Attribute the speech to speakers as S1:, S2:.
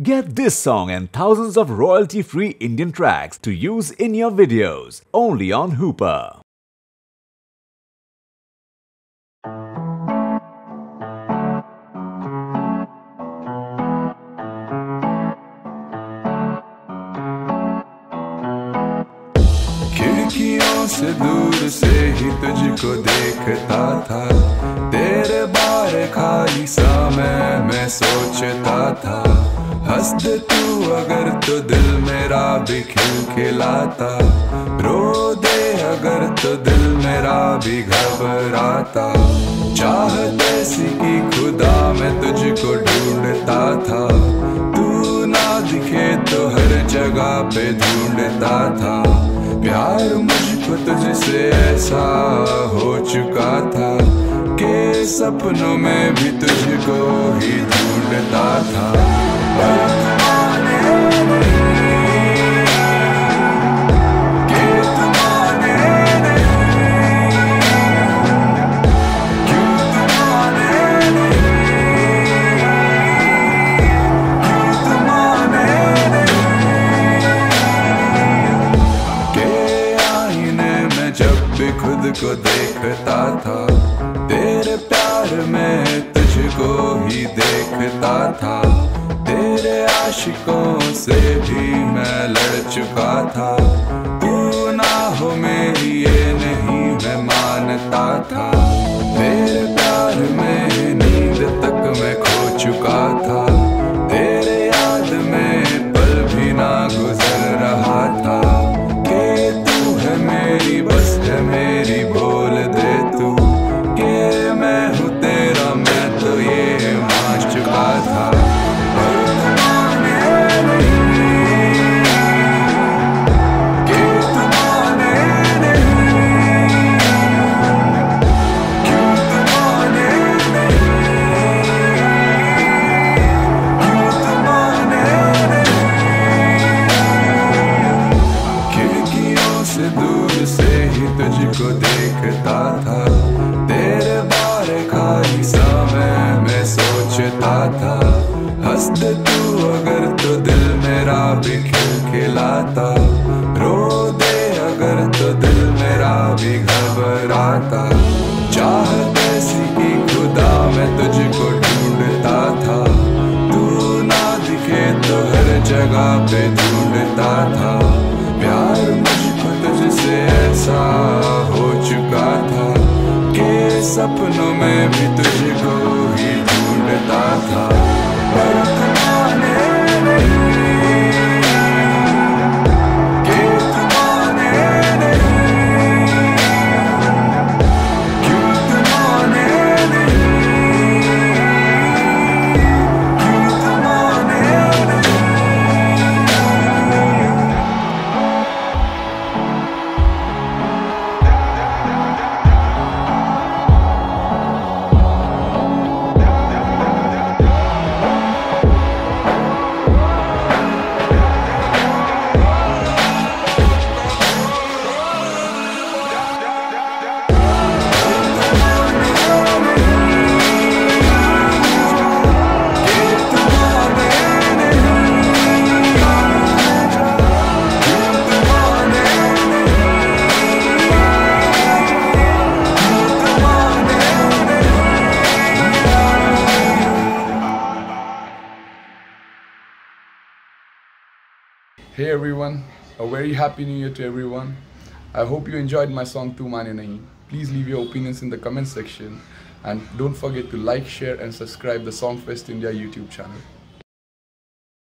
S1: Get this song and thousands of royalty-free Indian tracks to use in your videos only on Hooper.
S2: खिड़कियों से दूर से ही तुझको देखता था। तेरे बारे खाली समय मैं सोचता था। हंस दे तू अगर तो दिल मेरा भी खिलखिलाता। रो दे अगर तो दिल मेरा भी घबराता। चाहत ऐसी की खुदा मैं तुझको ढूंढता था। तू ना दिखे तो हर जगह पे ढूंढता था। मुझको तुझसे ऐसा हो चुका था के सपनों में भी तुझको ही ढूंढता था। भी खुद को देखता था। तेरे प्यार में तुझको ही देखता था। तेरे आशिकों से भी मैं लड़ चुका था। तू ना हो मेरी, ये नहीं मैं मानता था। तेरे प्यार में तुझको देखता था। तेरे बारे खाली समय में सोचता था। हंस दे तू अगर तो दिल मेरा भी खिलखिलाता। रो दे अगर तो दिल मेरा भी घबराता। चाहत ऐसी की खुदा मैं तुझको ढूंढता था। तू ना दिखे तो हर जगह पे ढूंढता था। प्यार मुझको तुझसे ऐसा हो चुका था कि सपनों में भी तुझको ही ढूंढता था। पर
S3: Hey everyone, a very happy new year to everyone. I hope you enjoyed my song Tu Mane Nahi. Please leave your opinions in the comment section and don't forget to like, share and subscribe the Songfest India YouTube channel.